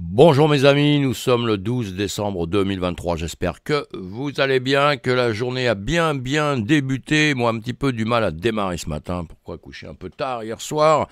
Bonjour mes amis, nous sommes le 12 décembre 2023. J'espère que vous allez bien, que la journée a bien bien débuté. Moi un petit peu du mal à démarrer ce matin. Pourquoi coucher un peu tard hier soir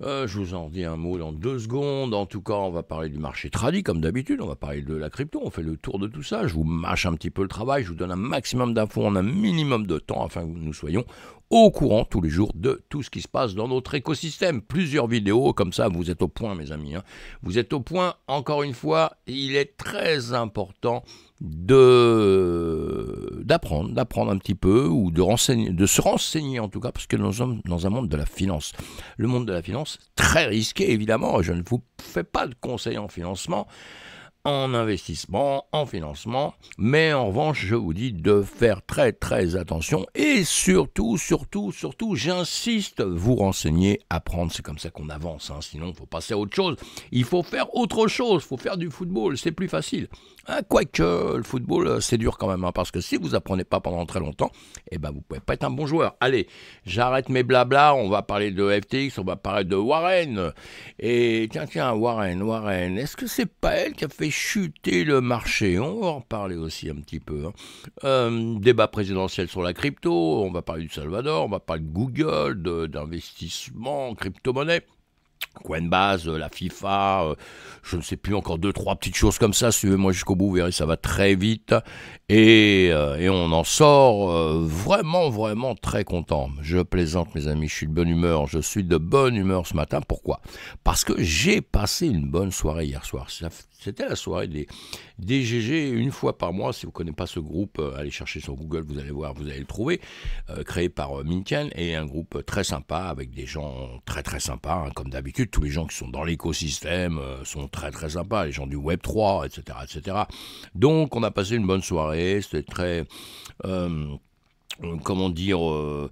euh, Je vous en dis un mot dans deux secondes. En tout cas, on va parler du marché tradit comme d'habitude. On va parler de la crypto. On fait le tour de tout ça. Je vous mâche un petit peu le travail. Je vous donne un maximum d'infos en un minimum de temps afin que nous soyons au courant tous les jours de tout ce qui se passe dans notre écosystème. Plusieurs vidéos, comme ça, vous êtes au point, mes amis. Hein. Vous êtes au point, encore une fois, il est très important d'apprendre, d'apprendre un petit peu ou de renseigner, de se renseigner en tout cas, parce que nous sommes dans un monde de la finance. Le monde de la finance, très risqué évidemment. Je ne vous fais pas de conseils en financement en investissement, en financement, mais en revanche, je vous dis de faire très très attention et surtout, surtout, surtout, j'insiste, vous renseigner, apprendre, c'est comme ça qu'on avance, hein. sinon il faut passer à autre chose. Il faut faire autre chose, il faut faire du football, c'est plus facile. Hein, quoique le football, euh, c'est dur quand même, hein, parce que si vous apprenez pas pendant très longtemps, eh ben vous pouvez pas être un bon joueur. Allez, j'arrête mes blabla, on va parler de FTX, on va parler de Warren. Et tiens, tiens, Warren, Warren, est-ce que c'est pas elle qui a fait chuter le marché On va en parler aussi un petit peu. Hein. Euh, débat présidentiel sur la crypto, on va parler du Salvador, on va parler de Google, d'investissement en crypto-monnaie. Coinbase, la FIFA, euh, je ne sais plus encore deux trois petites choses comme ça. Suivez-moi jusqu'au bout, vous verrez ça va très vite et, euh, on en sort euh, vraiment vraiment très content. Je plaisante mes amis, je suis de bonne humeur, je suis de bonne humeur ce matin. Pourquoi? Parce que j'ai passé une bonne soirée hier soir. C'était la soirée des, DGG une fois par mois. Si vous ne connaissez pas ce groupe, euh, allez chercher sur Google, vous allez voir, vous allez le trouver. Euh, créé par euh, Mintian et un groupe très sympa avec des gens très très sympas. Hein, comme d'habitude, tous les gens qui sont dans l'écosystème sont très très sympas. Les gens du Web 3, etc., etc. Donc, on a passé une bonne soirée. C'était très, comment dire euh,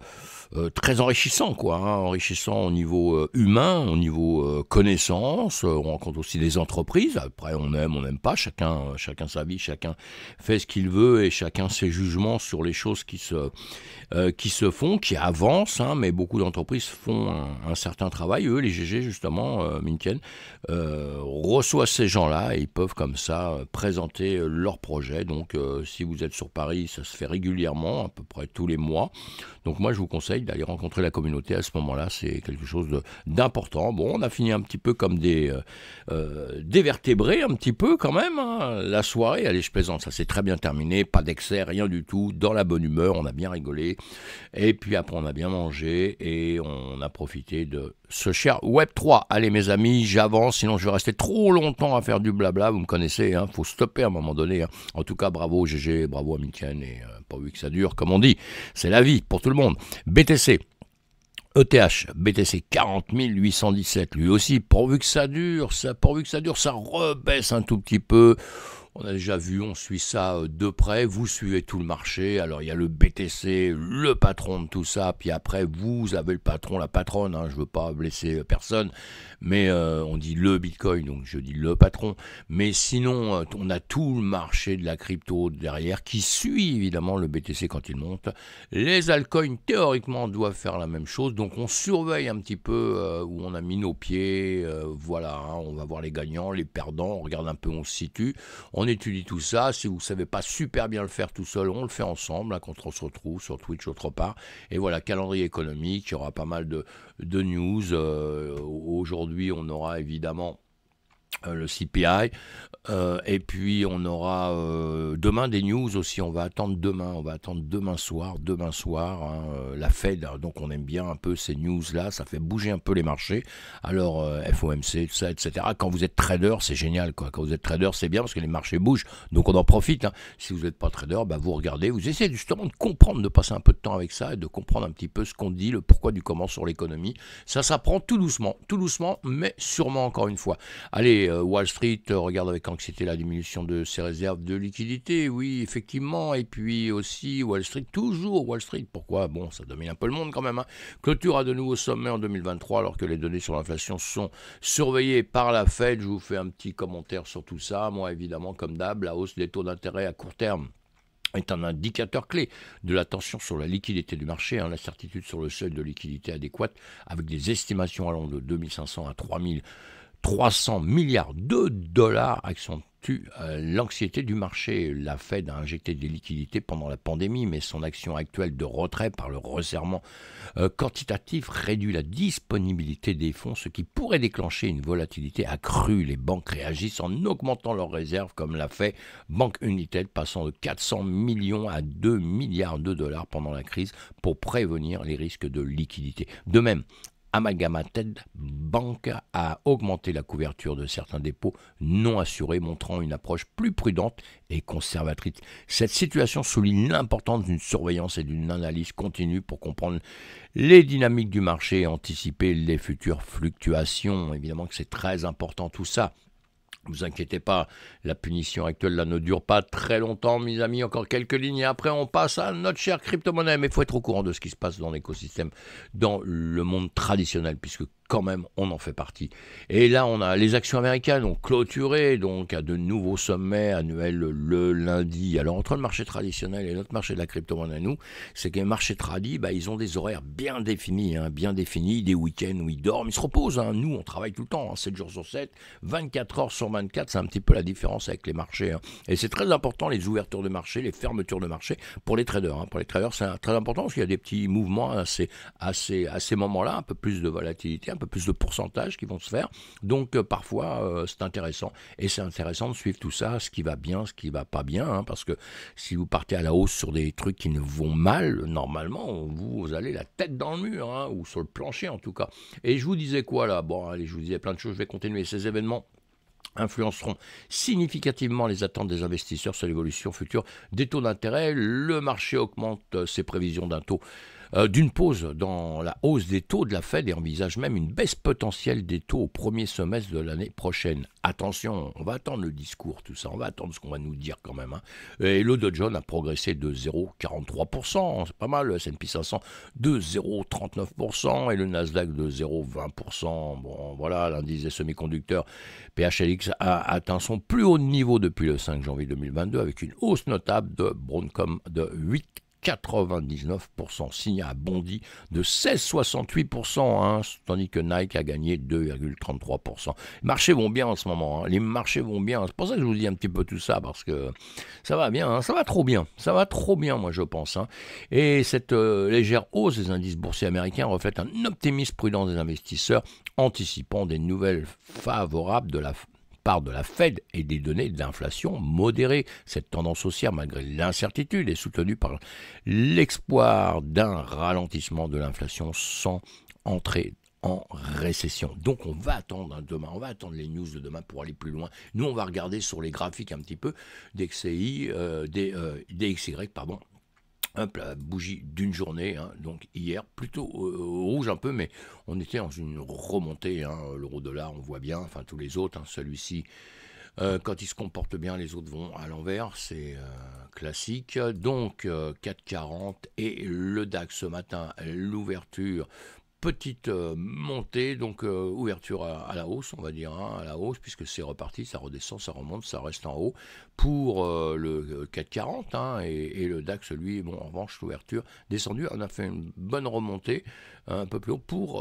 très enrichissant, quoi, hein, enrichissant au niveau euh, humain, au niveau euh, connaissance. on rencontre aussi des entreprises. Après, on aime, on n'aime pas. Chacun, chacun sa vie, chacun fait ce qu'il veut et chacun ses jugements sur les choses qui se, qui se font, qui avancent. Hein, mais beaucoup d'entreprises font un, certain travail. Eux, les GG justement, euh, Minken, reçoivent ces gens-là et ils peuvent comme ça présenter leurs projets. Donc, si vous êtes sur Paris, ça se fait régulièrement, à peu près tous les mois. Donc, moi, je vous conseille d'aller rencontrer la communauté à ce moment-là. C'est quelque chose d'important. Bon, on a fini un petit peu comme des euh, euh, dévertébrés, un petit peu quand même. Hein. La soirée, allez, je plaisante, ça s'est très bien terminé. Pas d'excès, rien du tout. Dans la bonne humeur, on a bien rigolé. Et puis après, on a bien mangé et on a profité de ce cher Web3. Allez, mes amis, j'avance, sinon je vais rester trop longtemps à faire du blabla. Vous me connaissez, il hein, faut stopper à un moment donné. Hein. En tout cas, bravo GG, bravo à Mitian et euh, pas vu que ça dure, comme on dit. C'est la vie pour tout le monde. BTC. ETH, BTC 40 817, lui aussi, pourvu que ça dure, ça, pourvu que ça dure, ça rebaisse un tout petit peu. On a déjà vu, on suit ça euh, de près, vous suivez tout le marché, alors il y a le BTC, le patron de tout ça, puis après vous avez le patron, la patronne, hein, je ne veux pas blesser personne, mais euh, on dit le Bitcoin, donc je dis le patron, mais sinon euh, on a tout le marché de la crypto derrière qui suit évidemment le BTC quand il monte. Les altcoins théoriquement doivent faire la même chose, donc on surveille un petit peu où on a mis nos pieds, voilà, hein, on va voir les gagnants, les perdants, on regarde un peu on se situe. Étudie tout ça. Si vous ne savez pas super bien le faire tout seul, on le fait ensemble, hein, quand on se retrouve sur Twitch autre part. Et voilà, calendrier économique, il y aura pas mal de, news. Euh, aujourd'hui, on aura évidemment le CPI. Euh, et puis on aura euh, demain des news aussi. On va attendre demain. On va attendre demain soir. Demain soir, hein, la Fed. Donc on aime bien un peu ces news là. Ça fait bouger un peu les marchés. Alors FOMC, tout ça, etc. Quand vous êtes trader, c'est génial. Quand vous êtes trader, c'est bien parce que les marchés bougent. Donc on en profite. Hein. Si vous n'êtes pas trader, bah, vous regardez. Vous essayez justement de comprendre, de passer un peu de temps avec ça et de comprendre un petit peu ce qu'on dit, le pourquoi du comment sur l'économie. Ça s'apprend tout doucement, tout doucement, mais sûrement encore une fois. Allez. Euh, Wall Street euh, regarde avec anxiété la diminution de ses réserves de liquidité, oui, effectivement. Et puis aussi Wall Street, toujours Wall Street. Pourquoi? Bon, ça domine un peu le monde quand même. Hein. Clôture à de nouveau sommet en 2023 alors que les données sur l'inflation sont surveillées par la Fed. Je vous fais un petit commentaire sur tout ça. Moi, évidemment, comme d'hab, la hausse des taux d'intérêt à court terme est un indicateur clé de la tension sur la liquidité du marché, hein, la certitude sur le seuil de liquidité adéquate, avec des estimations allant de 2500 à 3000 300 milliards de dollars accentue euh, l'anxiété du marché. La Fed a injecté des liquidités pendant la pandémie, mais son action actuelle de retrait par le resserrement euh, quantitatif réduit la disponibilité des fonds, ce qui pourrait déclencher une volatilité accrue. Les banques réagissent en augmentant leurs réserves, comme l'a fait Banque United, passant de 400 millions à 2 milliards de dollars pendant la crise pour prévenir les risques de liquidité. De même, Amalgamated Bank a augmenté la couverture de certains dépôts non assurés, montrant une approche plus prudente et conservatrice. Cette situation souligne l'importance d'une surveillance et d'une analyse continue pour comprendre les dynamiques du marché et anticiper les futures fluctuations. Évidemment que c'est très important tout ça. Vous inquiétez pas, la punition actuelle ne dure pas très longtemps, mes amis. Encore quelques lignes et après on passe à notre chère crypto-monnaie. Mais il faut être au courant de ce qui se passe dans l'écosystème, dans le monde traditionnel, puisque quand même, on en fait partie. Et là, on a les actions américaines ont clôturé donc à de nouveaux sommets annuels le lundi. Alors entre le marché traditionnel et notre marché de la crypto-monnaie, nous, c'est que les marchés tradis, bah, ils ont des horaires bien définis, hein, bien définis, des week-ends où ils dorment, ils se reposent. Hein. Nous, on travaille tout le temps, 7 hein, jours sur 7, 24 heures sur 24, c'est un petit peu la différence avec les marchés. Et c'est très important les ouvertures de marché, les fermetures de marché pour les traders. Pour les traders, c'est très important parce qu'il y a des petits mouvements à ces, à ces, à ces moments-là, un peu plus de volatilité, peu plus de pourcentages qui vont se faire. Donc euh, parfois euh, c'est intéressant. Et c'est intéressant de suivre tout ça, ce qui va bien, ce qui va pas bien, hein, parce que si vous partez à la hausse sur des trucs qui ne vont mal, normalement vous, allez la tête dans le mur, hein, ou sur le plancher en tout cas. Et je vous disais quoi là? Bon, allez, je vous disais plein de choses, je vais continuer. Ces événements influenceront significativement les attentes des investisseurs sur l'évolution future des taux d'intérêt. Le marché augmente euh, ses prévisions d'un taux euh, d'une pause dans la hausse des taux de la Fed et envisage même une baisse potentielle des taux au premier semestre de l'année prochaine. Attention, on va attendre le discours, tout ça, on va attendre ce qu'on va nous dire quand même. Hein. Et le Dow Jones a progressé de 0,43%, c'est pas mal, le S&P 500 de 0,39% et le Nasdaq de 0,20%. Bon, voilà, l'indice des semi-conducteurs PHLX a atteint son plus haut niveau depuis le 5 janvier 2022 avec une hausse notable de Broadcom de 8 99%. Signa a bondi de 16,68%, hein, tandis que Nike a gagné 2,33%. Les marchés vont bien en ce moment. Hein. Les marchés vont bien. C'est pour ça que je vous dis un petit peu tout ça, parce que ça va bien. Hein. Ça va trop bien. Ça va trop bien, moi, je pense. Et cette euh, légère hausse des indices boursiers américains reflète un optimisme prudent des investisseurs, anticipant des nouvelles favorables de la part de la Fed et des données d'inflation modérée. Cette tendance haussière, malgré l'incertitude, est soutenue par l'espoir d'un ralentissement de l'inflation sans entrer en récession. Donc on va attendre demain, on va attendre les news de demain pour aller plus loin. Nous on va regarder sur les graphiques un petit peu d'XCI, euh, des, euh, pardon, Hop, la bougie d'une journée, hein, donc hier, plutôt euh, rouge un peu, mais on était dans une remontée. Hein, L'euro-dollar, on voit bien, enfin tous les autres, hein, celui-ci, euh, quand il se comporte bien, les autres vont à l'envers, c'est euh, classique. Donc 4,40 et le DAX ce matin, l'ouverture petite euh, montée, donc euh, ouverture à, la hausse, on va dire, hein, à la hausse, puisque c'est reparti, ça redescend, ça remonte, ça reste en haut pour euh, le 440 hein, et, le DAX, lui, bon, en revanche, l'ouverture descendu, on a fait une bonne remontée un peu plus haut pour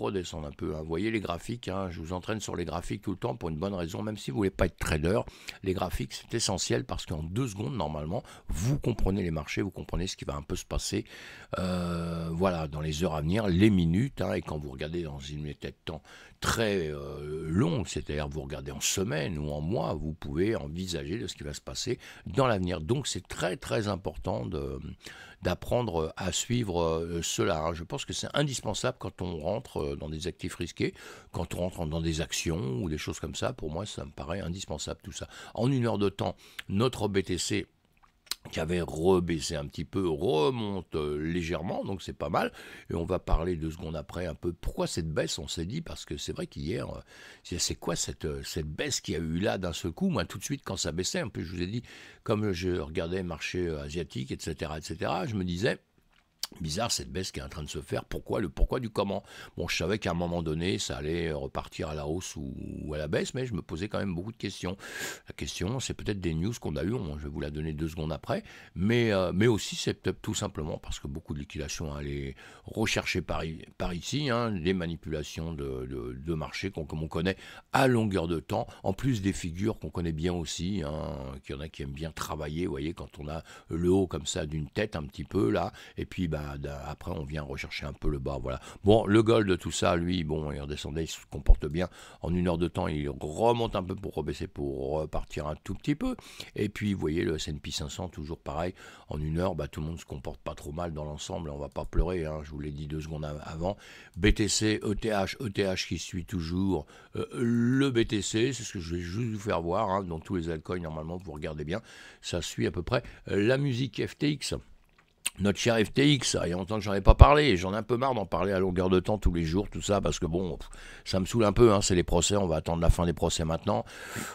redescendre un peu. Hein. Vous voyez les graphiques, je vous entraîne sur les graphiques tout le temps pour une bonne raison, même si vous ne voulez pas être trader, les graphiques c'est essentiel parce qu'en deux secondes, normalement, vous comprenez les marchés, vous comprenez ce qui va un peu se passer, voilà, dans les heures à venir, les minutes Hein, et quand vous regardez dans une unité de temps très euh, longue, c'est-à-dire vous regardez en semaine ou en mois, vous pouvez envisager de ce qui va se passer dans l'avenir. Donc c'est très très important d'apprendre à suivre euh, cela. Hein. Je pense que c'est indispensable quand on rentre euh, dans des actifs risqués, quand on rentre dans des actions ou des choses comme ça. Pour moi, ça me paraît indispensable tout ça. En une heure de temps, notre BTC qui avait rebaissé un petit peu, remonte euh, légèrement, donc c'est pas mal. Et on va parler deux secondes après un peu pourquoi cette baisse, on s'est dit, parce que c'est vrai qu'hier, euh, c'est quoi cette, euh, cette baisse qu'il y a eu là d'un seul coup? Moi, tout de suite, quand ça baissait, un peu, je vous ai dit, comme je regardais le marché asiatique, etc., etc., je me disais, bizarre cette baisse qui est en train de se faire. Pourquoi le pourquoi du comment? Bon, je savais qu'à un moment donné, ça allait repartir à la hausse ou, à la baisse, mais je me posais quand même beaucoup de questions. La question, c'est peut-être des news qu'on a eues, je vais vous la donner deux secondes après, mais, euh, mais aussi c'est peut-être tout simplement parce que beaucoup de liquidations allaient rechercher par, par ici, hein, des manipulations de, marché qu'on, comme on connaît à longueur de temps, en plus des figures qu'on connaît bien aussi, hein, qu'il y en a qui aiment bien travailler, vous voyez, quand on a le haut comme ça d'une tête un petit peu là, et puis bah, après on vient rechercher un peu le bas. Voilà. Bon, le gold tout ça, lui, bon, il redescendait, il se comporte bien. En une heure de temps, il remonte un peu pour rebaisser, pour repartir un tout petit peu. Et puis, vous voyez, le S&P 500, toujours pareil. En une heure, bah, tout le monde se comporte pas trop mal dans l'ensemble. On va pas pleurer, hein, je vous l'ai dit deux secondes avant. BTC, ETH, ETH qui suit toujours euh, le BTC, c'est ce que je vais juste vous faire voir. Hein, dans tous les altcoins, normalement, vous regardez bien, ça suit à peu près euh, la musique FTX notre cher FTX, il y a longtemps que j'en ai pas parlé, j'en ai un peu marre d'en parler à longueur de temps tous les jours, tout ça, parce que bon, ça me saoule un peu, hein, c'est les procès, on va attendre la fin des procès maintenant.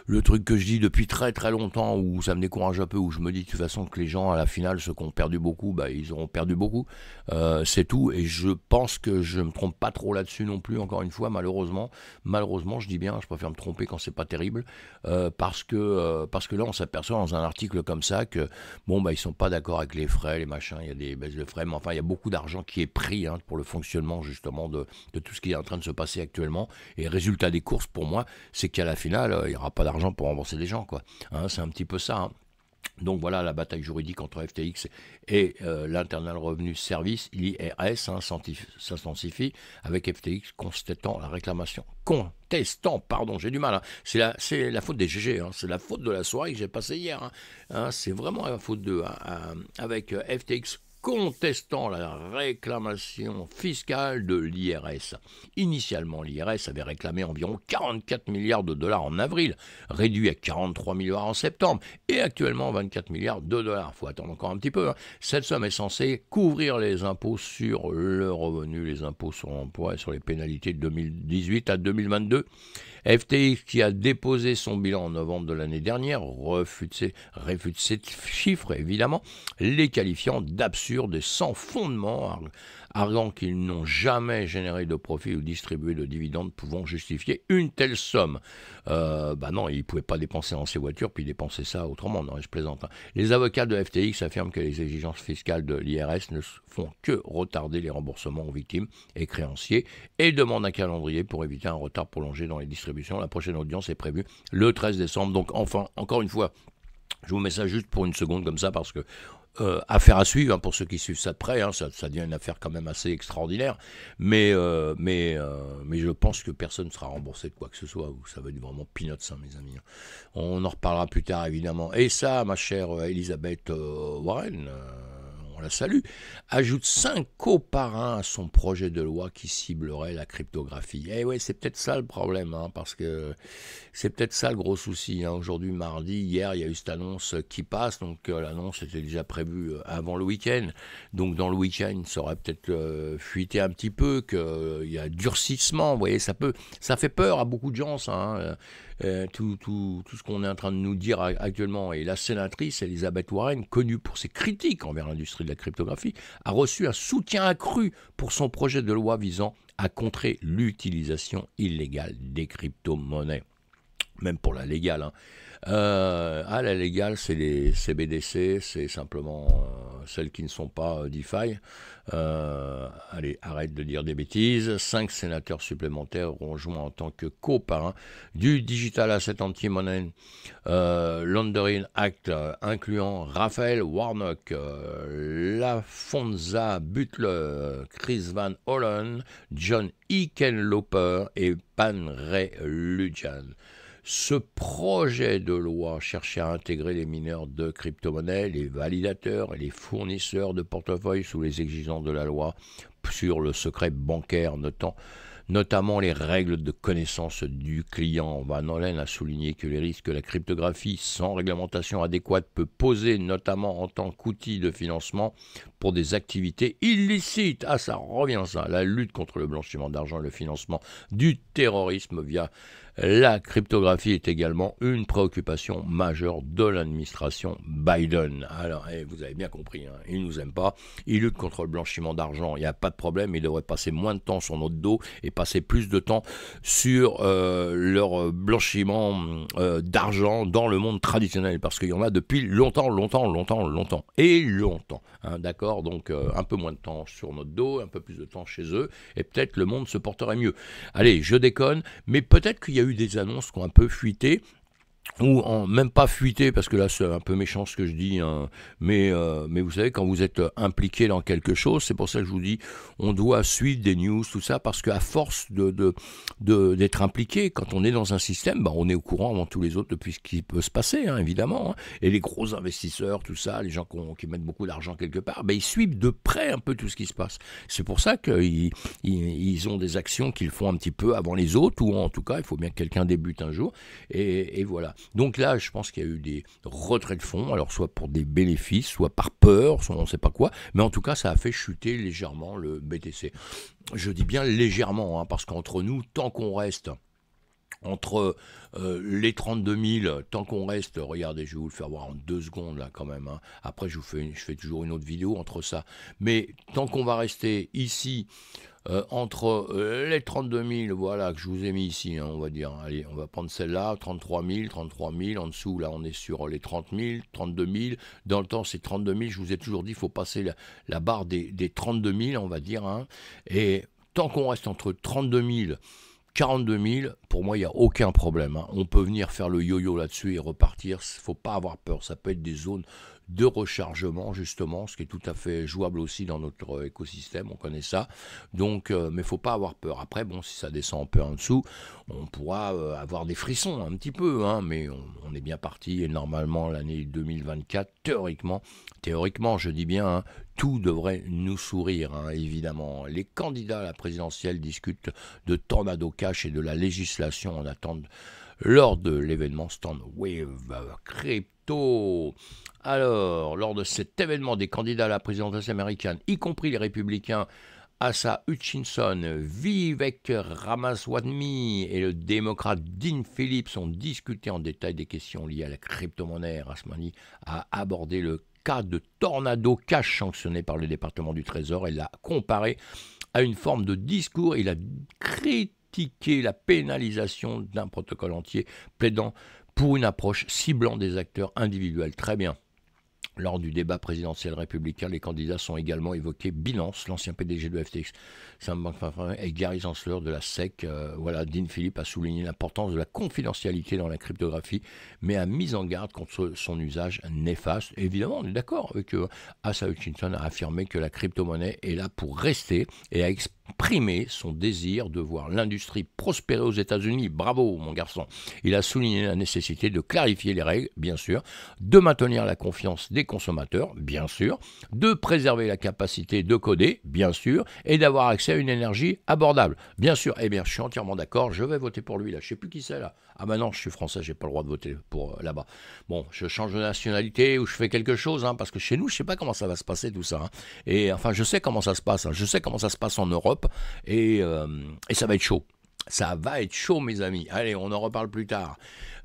Le truc que je dis depuis très très longtemps, où ça me décourage un peu, où je me dis de toute façon que les gens à la finale, ceux qui ont perdu beaucoup, bah, ils auront perdu beaucoup, euh, c'est tout, et je pense que je me trompe pas trop là-dessus non plus, encore une fois, malheureusement, malheureusement, je dis bien, je préfère me tromper quand c'est pas terrible, euh, parce, que, euh, parce que là, on s'aperçoit dans un article comme ça que, bon, bah, ils sont pas d'accord avec les frais, les machins, des baisses de frais, mais enfin, il y a beaucoup d'argent qui est pris hein, pour le fonctionnement justement de, tout ce qui est en train de se passer actuellement. Et résultat des courses, pour moi, c'est qu'à la finale, euh, il n'y aura pas d'argent pour rembourser les gens. quoi. Hein, c'est un petit peu ça. Hein. Donc voilà la bataille juridique entre FTX et euh, l'Internal Revenue Service, l'IRS, hein, s'intensifie avec FTX constatant la réclamation. Contestant, pardon, j'ai du mal. Hein. C'est la, faute des GG, hein. c'est la faute de la soirée que j'ai passée hier. c'est vraiment la faute de. avec euh, FTX contestant la réclamation fiscale de l'IRS. Initialement, l'IRS avait réclamé environ 44 milliards de dollars en avril, réduit à 43 milliards en septembre, et actuellement 24 milliards de dollars. Faut attendre encore un petit peu. Hein. Cette somme est censée couvrir les impôts sur le revenu, les impôts sur l'emploi et sur les pénalités de 2018 à 2022. FTX, qui a déposé son bilan en novembre de l'année dernière, refute ces, chiffres, évidemment, les qualifiant et sans fondement, arguant qu'ils n'ont jamais généré de profit ou distribué de dividendes pouvant justifier une telle somme. Euh, bah non, ils ne pouvaient pas dépenser dans ces voitures puis dépenser ça autrement. Non, je plaisante. Hein. Les avocats de FTX affirment que les exigences fiscales de l'IRS ne font que retarder les remboursements aux victimes et créanciers et demandent un calendrier pour éviter un retard prolongé dans les distributions. La prochaine audience est prévue le 13 décembre. Donc enfin, encore une fois, je vous mets ça juste pour une seconde comme ça parce que euh, affaire à suivre hein, pour ceux qui suivent ça de près. Hein, ça, devient une affaire quand même assez extraordinaire. Mais, euh, mais, euh, mais je pense que personne ne sera remboursé de quoi que ce soit. Ça va être vraiment peanuts, hein, mes amis. On en reparlera plus tard, évidemment. Et ça, ma chère Elisabeth Warren la salue, ajoute cinq coparrains à son projet de loi qui ciblerait la cryptographie. Eh oui, c'est peut-être ça le problème, hein, parce que c'est peut-être ça le gros souci. Hein. Aujourd'hui, mardi, hier, il y a eu cette annonce qui passe, donc euh, l'annonce était déjà prévue euh, avant le week-end. Donc dans le week-end, ça aurait peut-être euh, fuité un petit peu, qu'il y a durcissement. Vous voyez, ça peut, ça fait peur à beaucoup de gens, ça. Hein. Euh, tout, tout, ce qu'on est en train de nous dire actuellement. Et la sénatrice Elisabeth Warren, connue pour ses critiques envers l'industrie de la cryptographie, a reçu un soutien accru pour son projet de loi visant à contrer l'utilisation illégale des crypto-monnaies. Même pour la légale. Hein. Ah, la légale, c'est les CBDC, c'est simplement euh, celles qui ne sont pas euh, DeFi. allez, arrête de dire des bêtises. Cinq sénateurs supplémentaires ont joint en tant que coparrains du Digital Asset Anti-Money Laundering Act, incluant Raphaël Warnock, Lafonza Butler, Chris Van Hollen, John Hickenloper et Pan Ray Lujan. Ce projet de loi cherchait à intégrer les mineurs de crypto-monnaies, les validateurs et les fournisseurs de portefeuilles sous les exigences de la loi sur le secret bancaire, notant notamment les règles de connaissance du client. Van Hollen a souligné que les risques que la cryptographie sans réglementation adéquate peut poser, notamment en tant qu'outil de financement pour des activités illicites. Ah, ça revient ça, la lutte contre le blanchiment d'argent et le financement du terrorisme via La cryptographie est également une préoccupation majeure de l'administration Biden. Alors, eh, vous avez bien compris, hein, il ne nous aime pas, il lutte contre le blanchiment d'argent, il n'y a pas de problème, il devrait passer moins de temps sur notre dos et passer plus de temps sur euh, leur blanchiment euh, d'argent dans le monde traditionnel, parce qu'il y en a depuis longtemps, longtemps, longtemps, longtemps, et longtemps. Hein, d'accord Donc euh, un peu moins de temps sur notre dos, un peu plus de temps chez eux, et peut-être le monde se porterait mieux. Allez, je déconne, mais peut-être qu'il y a eu des annonces qui ont un peu fuité ou en même pas fuiter, parce que là c'est un peu méchant ce que je dis, hein, mais, euh, mais vous savez, quand vous êtes impliqué dans quelque chose, c'est pour ça que je vous dis, on doit suivre des news, tout ça, parce qu'à force de, d'être impliqué, quand on est dans un système, bah, on est au courant avant tous les autres depuis ce qui peut se passer, hein, évidemment, hein. et les gros investisseurs, tout ça, les gens qui, mettent beaucoup d'argent quelque part, bah, ils suivent de près un peu tout ce qui se passe. C'est pour ça qu'ils ils, ont des actions qu'ils font un petit peu avant les autres, ou en tout cas, il faut bien que quelqu'un débute un jour, et voilà. Donc là, je pense qu'il y a eu des retraits de fonds, alors soit pour des bénéfices, soit par peur, soit on ne sait pas quoi, mais en tout cas, ça a fait chuter légèrement le BTC. Je dis bien légèrement, hein, parce qu'entre nous, tant qu'on reste entre euh, les 32 000, tant qu'on reste, regardez, je vais vous le faire voir en deux secondes là quand même. Hein. Après, je vous fais, je fais toujours une autre vidéo entre ça. Mais tant qu'on va rester ici euh, entre euh, les 32 000, voilà, que je vous ai mis ici, hein, on va dire, allez, on va prendre celle-là, 33 000, 33 000, en dessous, là, on est sur les 30 000, 32 000, dans le temps, c'est 32 000, je vous ai toujours dit, il faut passer la, barre des, 32 000, on va dire, hein, et tant qu'on reste entre 32 000 42 000, pour moi, il n'y a aucun problème. Hein. On peut venir faire le yo-yo là-dessus et repartir. Il ne faut pas avoir peur. Ça peut être des zones de rechargement justement, ce qui est tout à fait jouable aussi dans notre écosystème, on connaît ça. Donc, euh, mais faut pas avoir peur. Après, bon, si ça descend un peu en dessous, on pourra euh, avoir des frissons un petit peu, hein, mais on, est bien parti. Et normalement, l'année 2024, théoriquement, théoriquement, je dis bien, hein, tout devrait nous sourire, hein, évidemment. Les candidats à la présidentielle discutent de tornado cash et de la législation en attente lors de l'événement Stand Wave Crypto. Alors, lors de cet événement, des candidats à la présidence américaine, y compris les républicains, Asa Hutchinson, Vivek Ramaswamy et le démocrate Dean Phillips ont discuté en détail des questions liées à la crypto-monnaie. Rasmani a abordé le cas de tornado cash sanctionné par le département du Trésor et l'a comparé à une forme de discours. Il a critiqué la pénalisation d'un protocole entier, plaidant pour une approche ciblant des acteurs individuels. Très bien. Lors du débat présidentiel républicain, les candidats sont également évoqués Binance, l'ancien PDG de FTX, et Gary Gensler de la SEC. Euh, voilà, Dean Philippe a souligné l'importance de la confidentialité dans la cryptographie, mais a mis en garde contre son usage néfaste. Évidemment, on est d'accord avec eux. Asa Hutchinson a affirmé que la crypto-monnaie est là pour rester et a exprimé son désir de voir l'industrie prospérer aux États-Unis. Bravo, mon garçon. Il a souligné la nécessité de clarifier les règles, bien sûr, de maintenir la confiance des consommateurs, bien sûr, de préserver la capacité de coder, bien sûr, et d'avoir accès à une énergie abordable. Bien sûr, eh bien, je suis entièrement d'accord, je vais voter pour lui là. Je sais plus qui c'est là. Ah ben non, je suis français, j'ai pas le droit de voter pour euh, là-bas. Bon, je change de nationalité ou je fais quelque chose, hein, parce que chez nous, je sais pas comment ça va se passer tout ça. Hein. Et enfin, je sais comment ça se passe. Hein. Je sais comment ça se passe en Europe, et, euh, et ça va être chaud. Ça va être chaud, mes amis. Allez, on en reparle plus tard.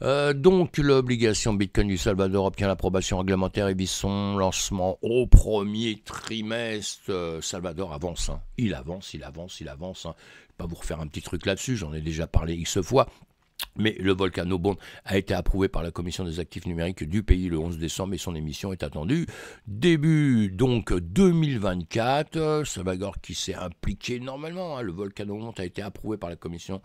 Euh, donc, l'obligation Bitcoin du Salvador obtient l'approbation réglementaire et vise son lancement au premier trimestre. Salvador avance. Hein. Il avance, il avance, il avance. Hein. Je vais pas vous refaire un petit truc là-dessus, j'en ai déjà parlé X fois. Mais le Volcano Bond a été approuvé par la Commission des actifs numériques du pays le 11 décembre et son émission est attendue début donc 2024. Salvador qui s'est impliqué normalement, hein, le Volcano Bond a été approuvé par la Commission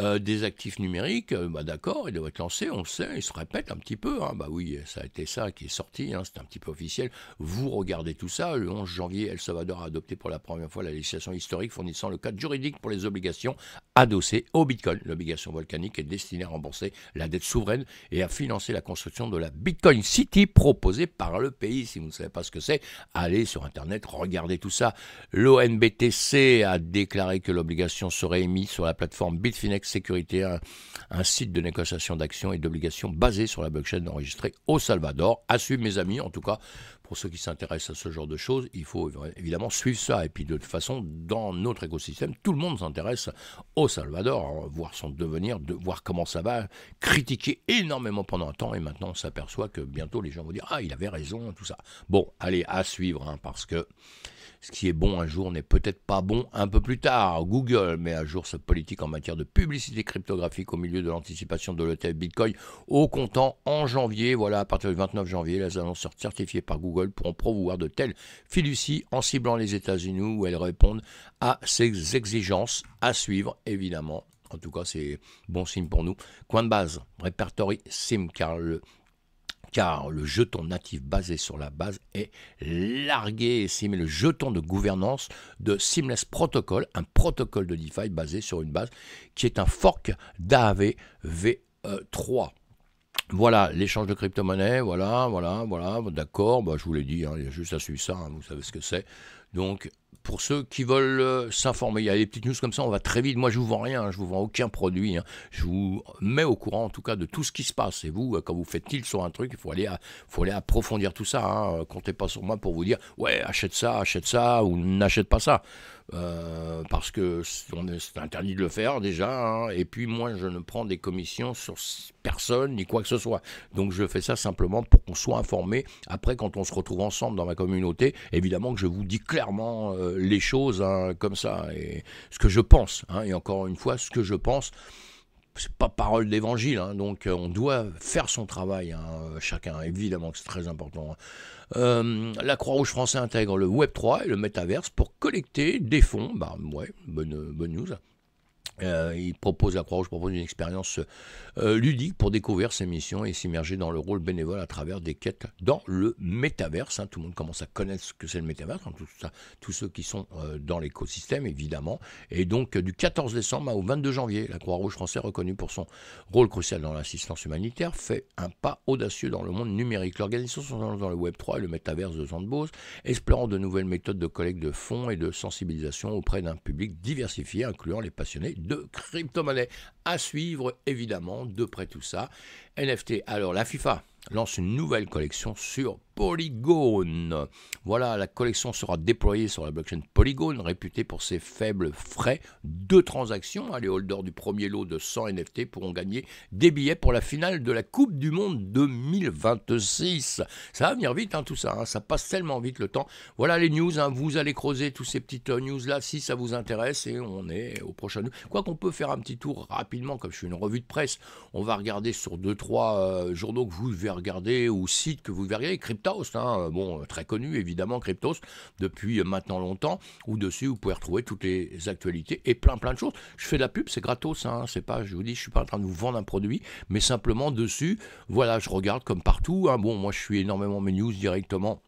euh, des actifs numériques, euh, bah d'accord, il doit être lancé, on le sait, il se répète un petit peu. Hein. bah oui, ça a été ça qui est sorti, hein, c'est un petit peu officiel. Vous regardez tout ça. Le 11 janvier, El Salvador a adopté pour la première fois la législation historique fournissant le cadre juridique pour les obligations adossées au Bitcoin. L'obligation volcanique est destinée à rembourser la dette souveraine et à financer la construction de la Bitcoin City proposée par le pays. Si vous ne savez pas ce que c'est, allez sur Internet, regardez tout ça. L'ONBTC a déclaré que l'obligation serait émise sur la plateforme Bitfinex Sécurité, un, site de négociation d'actions et d'obligations basé sur la blockchain enregistrée au Salvador. À mes amis, en tout cas, pour ceux qui s'intéressent à ce genre de choses, il faut évidemment suivre ça. Et puis de toute façon, dans notre écosystème, tout le monde s'intéresse au Salvador, hein, voir son devenir, de voir comment ça va, critiquer énormément pendant un temps, et maintenant on s'aperçoit que bientôt les gens vont dire ah il avait raison, tout ça. Bon, allez à suivre, hein, parce que ce qui est bon un jour n'est peut-être pas bon un peu plus tard. Google met à jour sa politique en matière de publicité cryptographique au milieu de l'anticipation de l'ETF Bitcoin au comptant en janvier. Voilà, à partir du 29 janvier, les annonceurs certifiés par Google pourront promouvoir de telles fiducies en ciblant les États-Unis où elles répondent à ces exigences à suivre, évidemment. En tout cas, c'est bon signe pour nous. Coin de base, Repertory SIM, car le car le jeton natif basé sur la base est largué. C'est le jeton de gouvernance de Seamless Protocol, un protocole de DeFi basé sur une base qui est un fork d'AAV V3. Voilà, l'échange de crypto-monnaies, voilà, voilà, voilà, d'accord, bah, je vous l'ai dit, hein, il y a juste à suivre ça, hein, vous savez ce que c'est. Donc, pour ceux qui veulent euh, s'informer, il y a des petites news comme ça, on va très vite. Moi, je vous vends rien, je hein, je vous vends aucun produit. Hein. Je vous mets au courant, en tout cas, de tout ce qui se passe. Et vous, euh, quand vous faites tilt sur un truc, il faut aller, faut aller approfondir tout ça. Hein. Comptez pas sur moi pour vous dire, ouais, achète ça, achète ça, ou n'achète pas ça. Euh, parce que c'est interdit de le faire déjà. Et puis, moi, je ne prends des commissions sur personne ni quoi que ce soit. Donc, je fais ça simplement pour qu'on soit informé. Après, quand on se retrouve ensemble dans ma communauté, évidemment que je vous dis clairement les choses hein, comme ça. Et ce que je pense, hein, et encore une fois, ce que je pense, c'est pas parole d'évangile, hein, donc euh, on doit faire son travail, chacun, évidemment que c'est très important. Euh, la Croix-Rouge française intègre le Web3 et le Metaverse pour collecter des fonds, bah bonne, bonne news, euh, il propose, la Croix-Rouge propose une expérience euh, ludique pour découvrir ses missions et s'immerger dans le rôle bénévole à travers des quêtes dans le métaverse. Hein. Tout le monde commence à connaître ce que c'est le métaverse, hein, tous ceux qui sont euh, dans l'écosystème évidemment. Et donc du 14 décembre au 22 janvier, la Croix-Rouge française reconnue pour son rôle crucial dans l'assistance humanitaire fait un pas audacieux dans le monde numérique. L'organisation se dans le Web 3 et le métaverse de Zandbose, explorant de nouvelles méthodes de collecte de fonds et de sensibilisation auprès d'un public diversifié, incluant les passionnés de crypto-monnaie. À suivre évidemment de près tout ça. NFT, alors la FIFA lance une nouvelle collection sur Polygon. Voilà, la collection sera déployée sur la blockchain Polygon, réputée pour ses faibles frais de transaction. Les holders du premier lot de 100 NFT pourront gagner des billets pour la finale de la Coupe du Monde 2026. Ça va venir vite, hein, tout ça. Hein. ça passe tellement vite le temps. Voilà les news. Hein. vous allez creuser tous ces petites euh, news-là si ça vous intéresse. Et on est au prochain. Quoi qu'on peut faire un petit tour rapidement, comme je suis une revue de presse. On va regarder sur deux, trois euh, journaux que vous devez regarder ou sites que vous verriez. Crypto Hein, bon, très connu évidemment, Cryptos, depuis maintenant longtemps, où dessus vous pouvez retrouver toutes les actualités et plein plein de choses. Je fais de la pub, c'est gratos, hein, c'est pas, je vous dis, je suis pas en train de vous vendre un produit, mais simplement dessus, voilà, je regarde comme partout. Hein. bon, moi je suis énormément mes news directement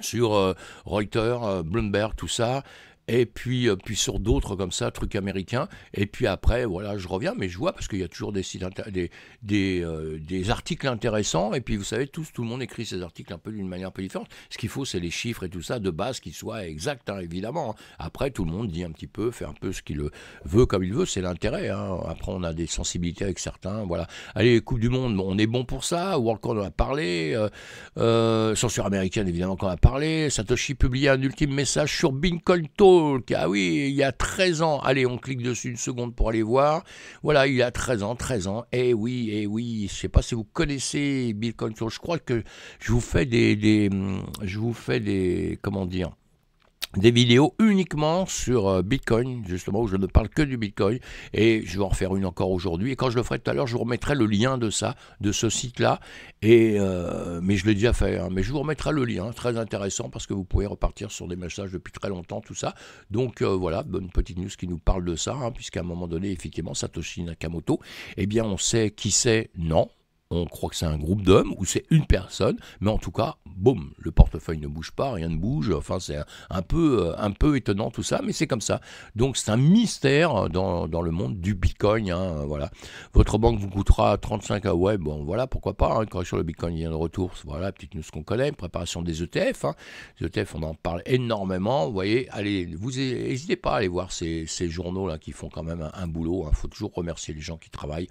sur euh, Reuters, euh, Bloomberg, tout ça et puis, euh, puis sur d'autres comme ça, trucs américains. Et puis après, voilà, je reviens, mais je vois parce qu'il y a toujours euh, des, articles intéressants. Et puis vous savez, tous, tout le monde écrit ces articles un peu d'une manière un peu différente. Ce qu'il faut, c'est les chiffres et tout ça de base qui soient exacts, hein, évidemment. Après, tout le monde dit un petit peu, fait un peu ce qu'il veut comme il veut. C'est l'intérêt. Hein. Après, on a des sensibilités avec certains. Voilà. Allez, Coupe du Monde, on est bon pour ça. WorldCoin, on a parlé. Euh, censure américaine, évidemment, qu'on a parlé. Satoshi publié un ultime message sur Ah oui, il y a 13 ans. Allez, on clique dessus une seconde pour aller voir. Voilà, il y a 13 ans, 13 ans. Eh oui, eh oui, je sais pas si vous connaissez Bitcoin Je crois que je vous fais des, des je vous fais des, comment dire, des vidéos uniquement sur euh, Bitcoin, justement, où je ne parle que du Bitcoin, et je vais en faire une encore aujourd'hui. Et quand je le ferai tout à l'heure, je vous remettrai le lien de ça, de ce site-là. Et euh, mais je l'ai déjà fait, hein. mais je vous remettrai le lien, très intéressant parce que vous pouvez repartir sur des messages depuis très longtemps, tout ça. Donc euh, voilà, bonne petite news qui nous parle de ça, hein, puisqu'à un moment donné, effectivement, Satoshi Nakamoto, eh bien, on sait qui c'est, non, on croit que c'est un groupe d'hommes ou c'est une personne, mais en tout cas, boum, le portefeuille ne bouge pas, rien ne bouge. Enfin, c'est un peu, euh, peu étonnant tout ça, mais c'est comme ça. Donc, c'est un mystère dans, le monde du Bitcoin. Hein, voilà. Votre banque vous coûtera 35 à ouais, bon, voilà, pourquoi pas. Hein, sur le Bitcoin vient de retour, voilà, petite news qu'on connaît, préparation des ETF. Hein. Les ETF, on en parle énormément. Vous voyez, allez, vous n'hésitez pas à aller voir ces, journaux là qui font quand même un, boulot. Il faut toujours remercier les gens qui travaillent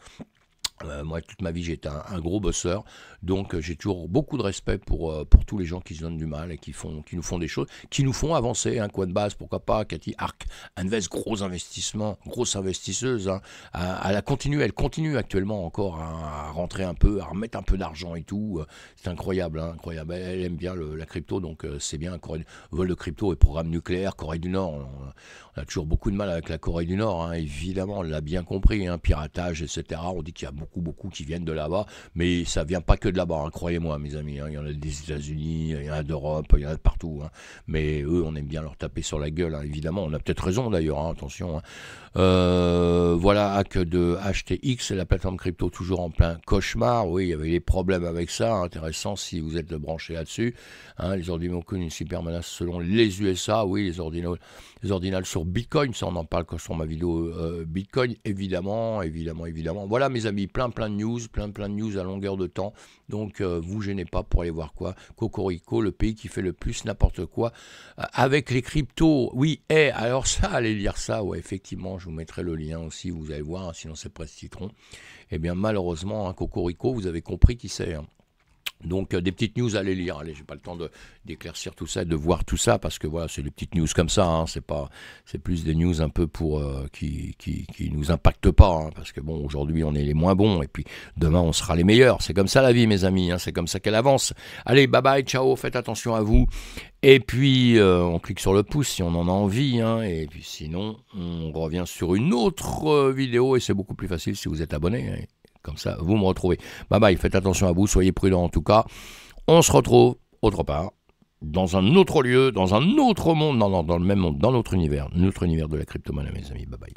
Euh, moi, toute ma vie, j'étais un, un, gros bosseur, donc euh, j'ai toujours beaucoup de respect pour, euh, pour tous les gens qui se donnent du mal et qui, font, qui nous font des choses, qui nous font avancer. Un coin de base, pourquoi pas Cathy Arc Invest, gros investissement, grosse investisseuse. Hein, continué, elle continue actuellement encore à, rentrer un peu, à remettre un peu d'argent et tout. C'est incroyable, hein, incroyable. Elle, aime bien la crypto, donc c'est bien. Corée, vol de crypto et programme nucléaire, Corée du Nord. On, a toujours beaucoup de mal avec la Corée du Nord, hein, évidemment, on l'a bien compris, hein, piratage, etc. On dit qu'il y a beaucoup beaucoup, qui viennent de là-bas, mais ça vient pas que de là-bas, hein, croyez-moi, mes amis. Hein. il y en a des États-Unis, il y en a d'Europe, il y en a de partout. Hein. mais eux, on aime bien leur taper sur la gueule, évidemment. On a peut-être raison d'ailleurs, attention. Euh, voilà, hack de HTX, la plateforme crypto toujours en plein cauchemar. Oui, il y avait des problèmes avec ça. Intéressant si vous êtes branché là-dessus. les ordinaux une super menace selon les USA. Oui, les ordinaux, les ordinales sur Bitcoin. Ça, on en parle sur ma vidéo euh, Bitcoin, évidemment, évidemment, évidemment. Voilà, mes amis, plein, plein de news, plein, plein de news à longueur de temps. Donc, euh, vous gênez pas pour aller voir quoi. Cocorico, le pays qui fait le plus n'importe quoi avec les cryptos. Oui, et alors ça, allez lire ça. Ouais, effectivement je vous mettrai le lien aussi, vous allez voir, hein, sinon c'est Presse Citron. Eh bien, malheureusement, hein, Cocorico, vous avez compris qui c'est. Hein. Donc euh, des petites news à aller lire. Allez, j'ai pas le temps d'éclaircir tout ça, de voir tout ça parce que voilà, c'est des petites news comme ça. Hein, c'est pas, c'est plus des news un peu pour euh, qui, qui, qui nous impactent pas parce que bon, aujourd'hui on est les moins bons et puis demain on sera les meilleurs. C'est comme ça la vie, mes amis. c'est comme ça qu'elle avance. Allez, bye bye, ciao, faites attention à vous et puis, euh, on clique sur le pouce si on en a envie. Hein, et puis sinon, on revient sur une autre vidéo et c'est beaucoup plus facile si vous êtes abonné. Comme ça, vous me retrouvez. Bye bye, faites attention à vous, soyez prudents en tout cas. On se retrouve autre part, dans un autre lieu, dans un autre monde, dans, dans le même monde, dans notre univers, notre univers de la crypto-monnaie, mes amis. Bye bye.